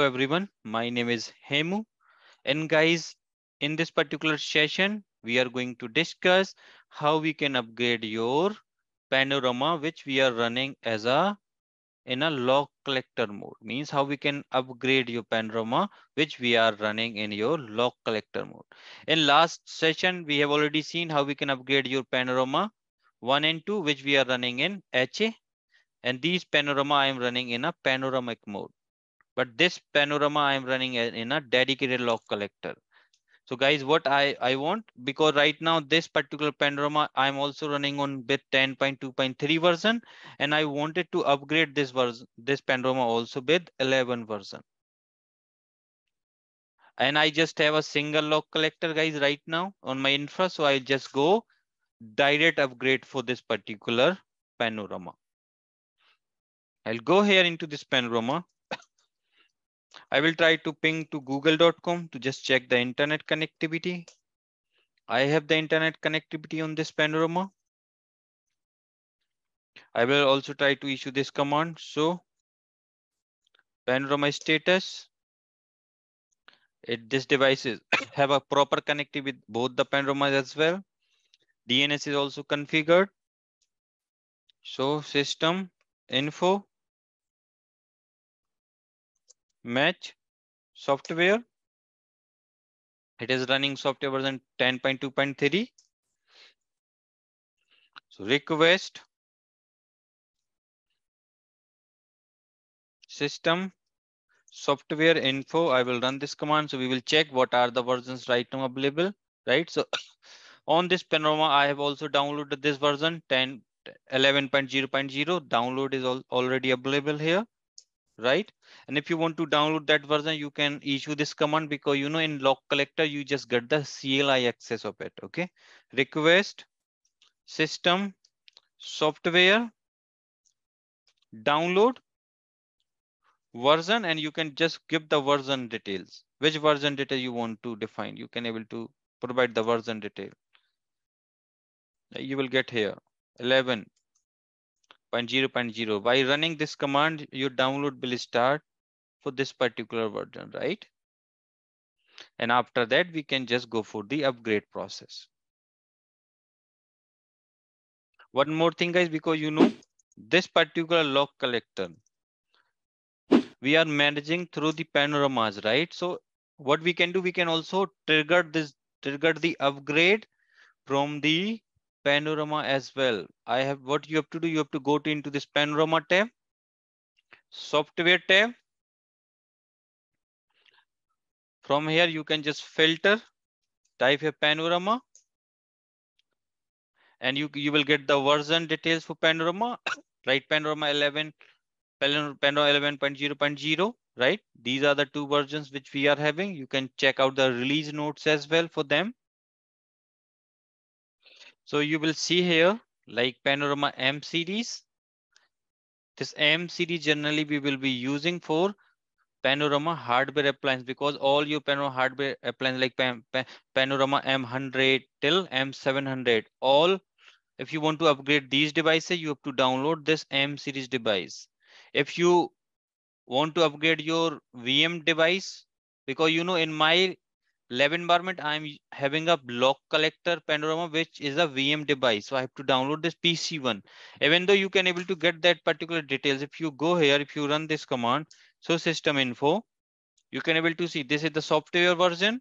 Hello everyone, my name is Hemu and guys, in this particular session, we are going to discuss how we can upgrade your panorama which we are running as a in a log collector mode means how we can upgrade your panorama which we are running in your log collector mode. In last session, we have already seen how we can upgrade your panorama 1 and 2 which we are running in HA and these panorama I am running in a panoramic mode. But this panorama I am running in a dedicated log collector. So guys, what I, I want, because right now this particular panorama, I'm also running on bit 10.2.3 version, and I wanted to upgrade this version, this panorama also with 11 version. And I just have a single log collector guys right now on my infra. So I just go direct upgrade for this particular panorama. I'll go here into this panorama. I will try to ping to google.com to just check the internet connectivity. I have the internet connectivity on this panorama. I will also try to issue this command. So panorama status. It, this device is have a proper connectivity with both the panoramas as well. DNS is also configured. So system info match software. It is running software version 10.2.3. So request system software info. I will run this command. So we will check what are the versions right now available, right? So on this panorama, I have also downloaded this version 10 11.0.0 download is al already available here right? And if you want to download that version, you can issue this command because you know in log collector, you just get the CLI access of it, okay? Request system software download version and you can just give the version details. Which version detail you want to define. You can able to provide the version detail. You will get here 11 0.0.0. By running this command, your download will start for this particular version, right? And after that, we can just go for the upgrade process. One more thing, guys, because you know, this particular log collector, we are managing through the panoramas, right? So what we can do, we can also trigger this, trigger the upgrade from the panorama as well. I have what you have to do. You have to go to into this panorama tab, software tab. From here, you can just filter, type a panorama, and you, you will get the version details for panorama, right? Panorama 11, panorama 11.0.0, right? These are the two versions which we are having. You can check out the release notes as well for them. So you will see here like Panorama M series. This M series generally we will be using for Panorama hardware appliance because all your Panorama hardware appliance like Pan Pan Panorama M100 till M700, all if you want to upgrade these devices, you have to download this M series device. If you want to upgrade your VM device, because you know in my lab environment, I'm having a log collector panorama, which is a VM device. So I have to download this PC one. Even though you can able to get that particular details, if you go here, if you run this command, so system info, you can able to see this is the software version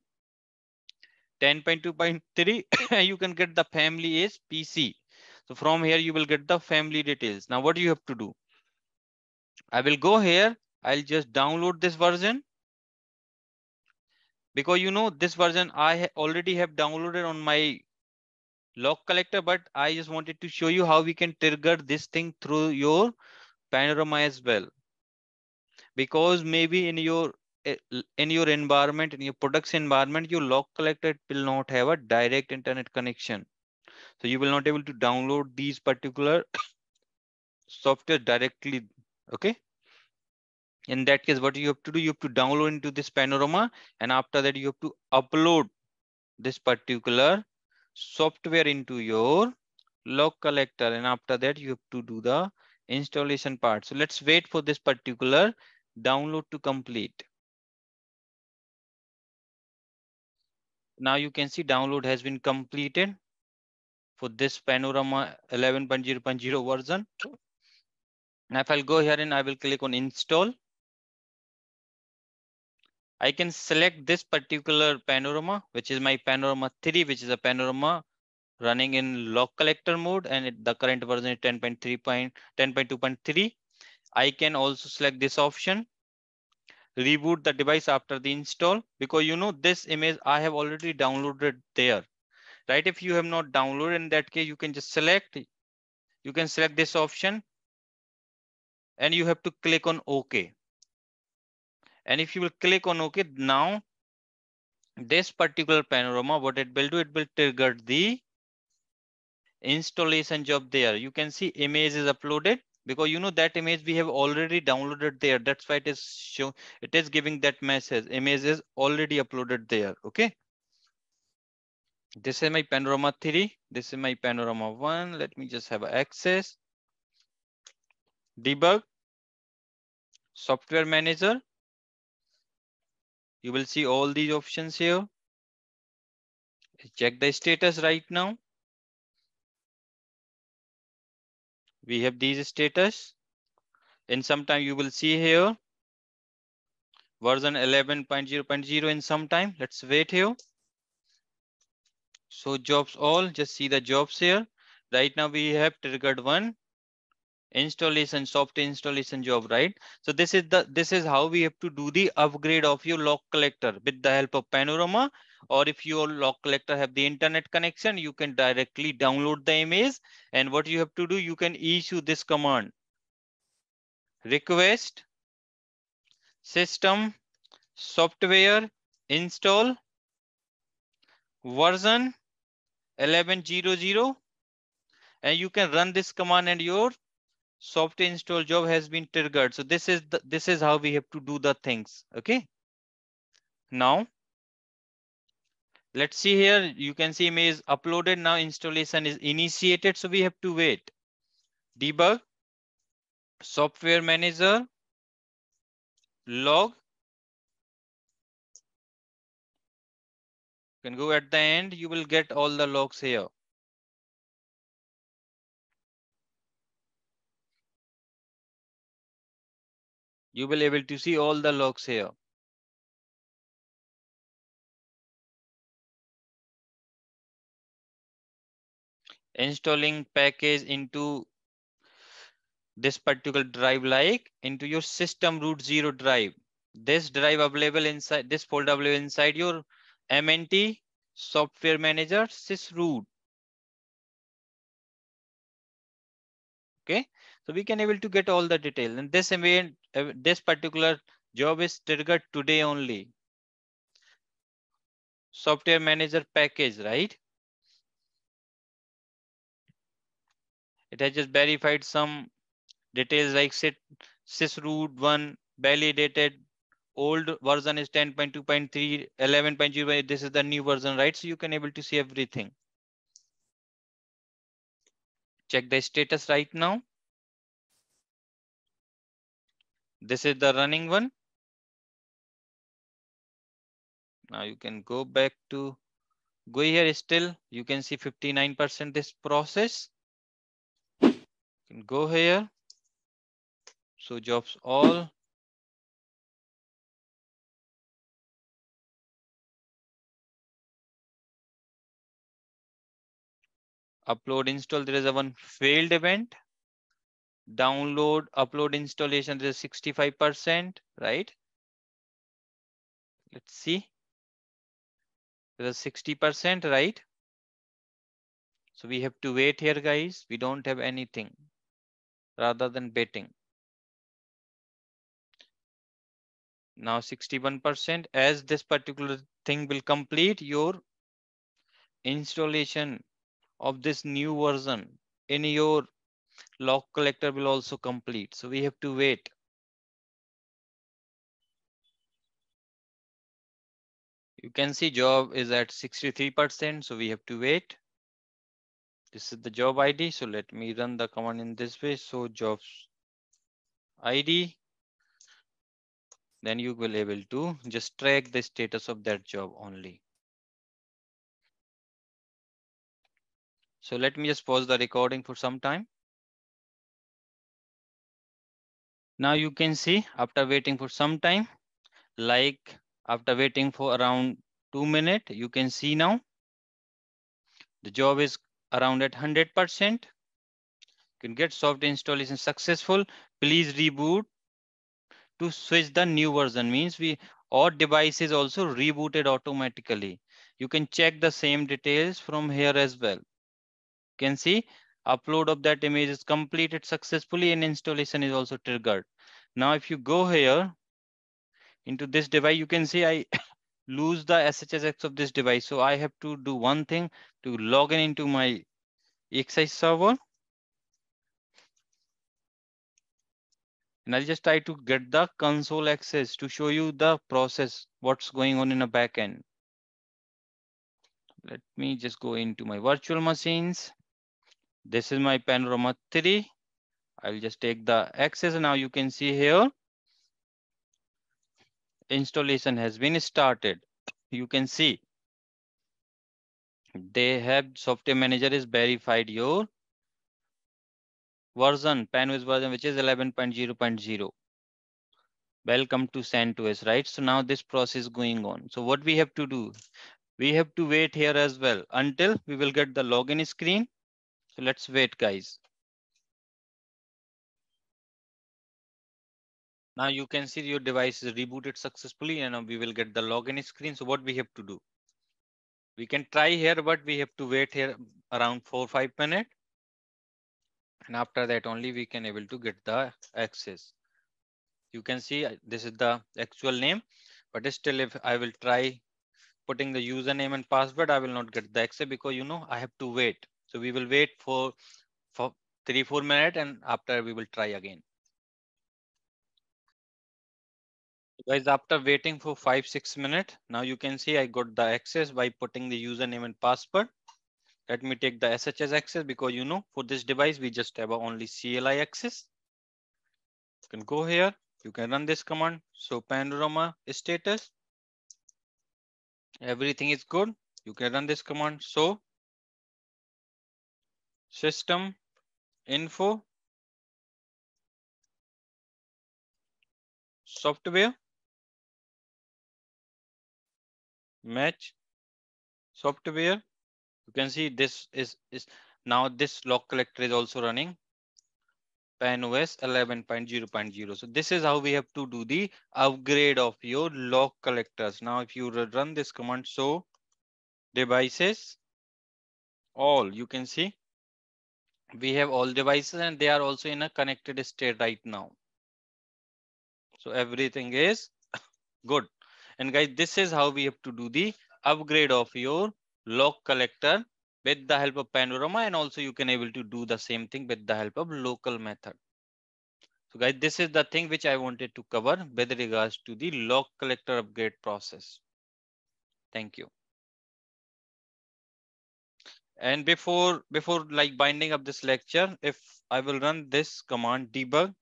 10.2.3. you can get the family is PC. So from here, you will get the family details. Now, what do you have to do? I will go here. I'll just download this version because you know this version I ha already have downloaded on my log collector, but I just wanted to show you how we can trigger this thing through your panorama as well. Because maybe in your eh, in your environment, in your products environment, your log collector will not have a direct internet connection. So you will not able to download these particular software directly. Okay in that case what you have to do you have to download into this panorama and after that you have to upload this particular software into your log collector and after that you have to do the installation part. So let's wait for this particular download to complete. Now you can see download has been completed for this panorama 11.0.0 version. Now if i'll go here and i will click on install. I can select this particular panorama, which is my panorama 3, which is a panorama running in log collector mode and it, the current version is 10.3.10.2.3. I can also select this option, reboot the device after the install because you know this image I have already downloaded there, right? If you have not downloaded in that case, you can just select, you can select this option and you have to click on OK. And if you will click on OK, now this particular panorama, what it will do, it will trigger the installation job there. You can see image is uploaded because you know that image we have already downloaded there. That's why it is show it is giving that message. Image is already uploaded there. Okay. This is my panorama 3. This is my panorama 1. Let me just have access. Debug. Software manager. You will see all these options here. Check the status right now. We have these status. In some time you will see here version 11.0.0 in some time. Let's wait here. So jobs all, just see the jobs here. Right now we have triggered one installation software installation job right? So this is the this is how we have to do the upgrade of your log collector with the help of panorama. Or if your log collector have the internet connection you can directly download the image. And what you have to do you can issue this command. Request system software install version 1100 and you can run this command and your software install job has been triggered. So this is the, this is how we have to do the things. Okay. Now, let's see here. You can see image uploaded. Now installation is initiated. So we have to wait. Debug, software manager, log. You can go at the end. You will get all the logs here. You will able to see all the logs here. Installing package into this particular drive like into your system root zero drive. This drive available inside this folder available inside your MNT software manager sysroot. Okay, so we can able to get all the details and this event, this particular job is triggered today only. Software manager package, right? It has just verified some details like sit, sysroot one validated old version is 10.2.3 11.0 this is the new version right so you can able to see everything check the status right now this is the running one. Now you can go back to go here still. You can see 59% this process. You can go here. So jobs all. Upload install. There is a one failed event download, upload installation, is 65%, right? Let's see. There is 60%, right? So we have to wait here, guys. We don't have anything rather than betting. Now 61% as this particular thing will complete your installation of this new version in your log collector will also complete. So we have to wait. You can see job is at 63%, so we have to wait. This is the job ID. So let me run the command in this way. So jobs ID. Then you will able to just track the status of that job only. So let me just pause the recording for some time. Now you can see after waiting for some time, like after waiting for around two minutes, you can see now the job is around at 100%. You can get software installation successful. Please reboot to switch the new version means we or device is also rebooted automatically. You can check the same details from here as well. You can see upload of that image is completed successfully and installation is also triggered. Now, if you go here into this device, you can see I lose the SSH of this device. So I have to do one thing to log in into my ESXi server. And I'll just try to get the console access to show you the process, what's going on in a backend. Let me just go into my virtual machines. This is my Panorama 3. I'll just take the access. Now you can see here, installation has been started. You can see they have software manager is verified your version, PanOS version, which is 11.0.0. Welcome to CentOS, right? So now this process is going on. So what we have to do, we have to wait here as well until we will get the login screen. So let's wait guys. Now you can see your device is rebooted successfully and we will get the login screen. So what we have to do? We can try here, but we have to wait here around four, five minutes. And after that only we can able to get the access. You can see uh, this is the actual name, but still if I will try putting the username and password, I will not get the access because you know I have to wait. So we will wait for, for three, four minutes and after we will try again. Guys, after waiting for five, six minutes, now you can see I got the access by putting the username and password. Let me take the SSH access because you know, for this device, we just have only CLI access. You can go here, you can run this command. So panorama status, everything is good. You can run this command. So system info software match software. You can see this is, is now this log collector is also running PanOS 11.0.0. So this is how we have to do the upgrade of your log collectors. Now, if you run this command, so devices, all you can see we have all devices and they are also in a connected state right now. So everything is good. And guys, this is how we have to do the upgrade of your log collector with the help of Panorama. And also you can able to do the same thing with the help of local method. So guys, this is the thing which I wanted to cover with regards to the log collector upgrade process. Thank you. And before, before like binding up this lecture, if I will run this command debug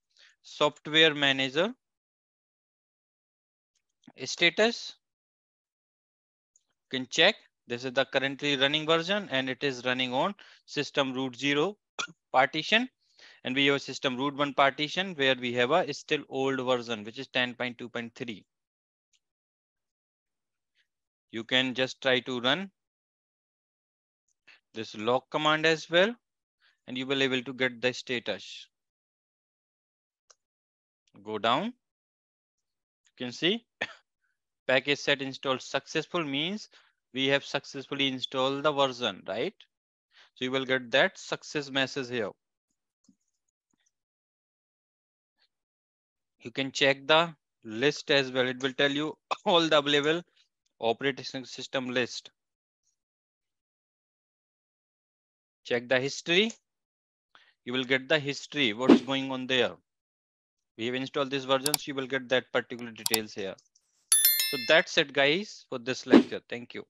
software manager status. You can check. This is the currently running version and it is running on system root zero partition. And we have a system root one partition where we have a still old version, which is 10.2.3. You can just try to run this log command as well, and you will able to get the status. Go down. You can see package set installed successful means we have successfully installed the version, right? So you will get that success message here. You can check the list as well. It will tell you all the available operating system list. Check the history. You will get the history, what's going on there. We have installed these versions. you will get that particular details here. So that's it guys for this lecture. Thank you.